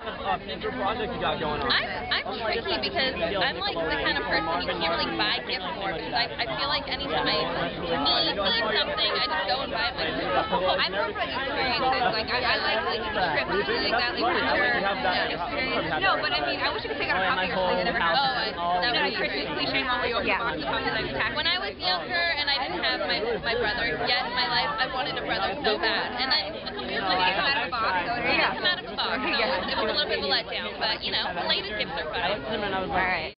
uh, project you got going on? I'm, I'm tricky because I'm like the kind of person you can't really buy gifts for because I, I feel like anytime I need, need something, I just go and buy it myself. I'm more for experiences. Like I, I like like trips and like that, like for sure. Yeah, experience. No, but I mean, I wish you could take out a copy or something. I never had. Oh, that You know, would like be Christmas great. cliche one where you open Yeah. the box and find the tax. When I was younger and I didn't have my my brother yet in my life, I wanted a brother so bad. And then box, so it was, a little bit of a letdown. But you know, belated gifts are was All right.